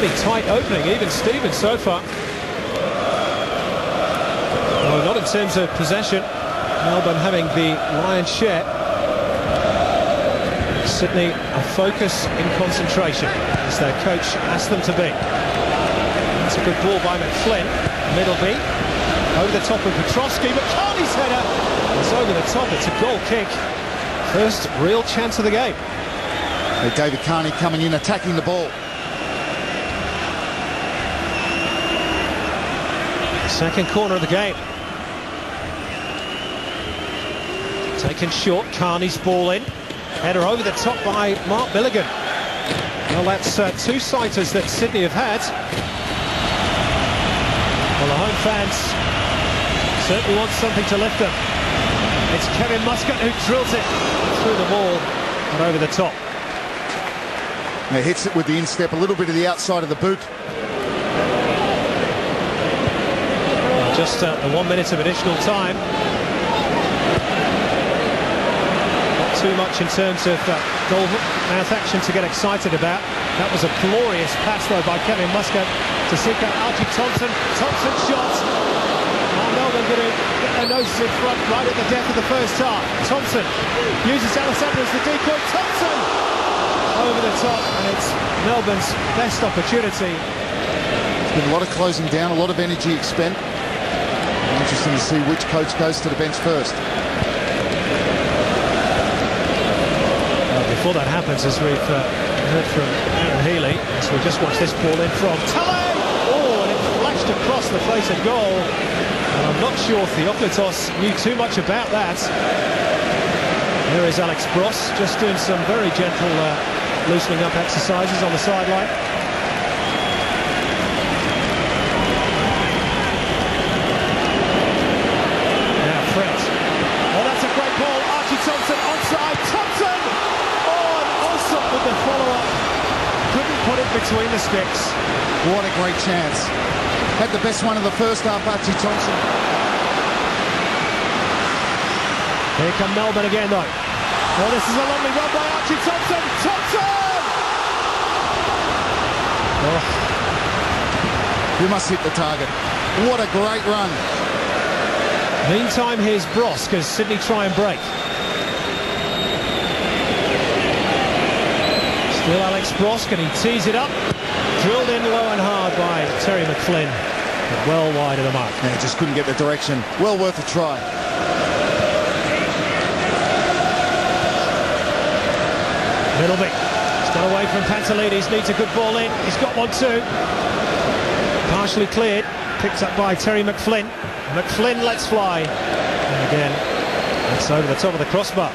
Pretty tight opening, even Stevens so far. Well, not in terms of possession. Melbourne having the lion's share. Sydney a focus in concentration, as their coach asked them to be. That's a good ball by McFlynn. Middleby over the top of Petrosky, but Carney's header is over the top. It's a goal kick. First real chance of the game. David Carney coming in, attacking the ball. Second corner of the game. Taken short, Carney's ball in. Header over the top by Mark Milligan. Well, that's uh, two sighters that Sydney have had. Well, the home fans certainly want something to lift them. It's Kevin Muscat who drills it through the wall and over the top. He hits it with the instep, a little bit of the outside of the boot. Just uh, the one minute of additional time. Not too much in terms of uh, goal mouth action to get excited about. That was a glorious pass though by Kevin Muscat to seek out Archie Thompson. Thompson shot. Oh, Melbourne going to get their noses in front right at the death of the first half. Thompson uses Alexander as the decoy. Thompson over the top and it's Melbourne's best opportunity. There's been a lot of closing down, a lot of energy expended. Interesting to see which coach goes to the bench first. Well, before that happens, as we've uh, heard from Aaron Healy, so we just watched this ball in from Talay. Oh, and it flashed across the face of goal. And I'm not sure Theoklitos knew too much about that. There is Alex Brosque, just doing some very gentle uh, loosening up exercises on the sideline. Now Fred. Oh, that's a great ball. Archie Thompson onside. Thompson! Oh, and Allsopp with the follow-up. Couldn't put it between the sticks. What a great chance. Had the best one of the first half, Archie Thompson. Here come Melbourne again, though. Oh, this is a lovely run by Archie Thompson. Thompson! Oh, You must hit the target. What a great run. meantime, here's Brosque as Sydney try and break. Still Alex Brosque, and he tees it up. Drilled in low and hard by Terry McFlynn. But well wide of the mark. Yeah, just couldn't get the direction. Well worth a try. Middleby. He's got away from Pantelidis. Needs a good ball in. He's got one too. Partially cleared. Picked up by Terry McFlynn. McFlynn lets fly. And again, it's over the top of the crossbar.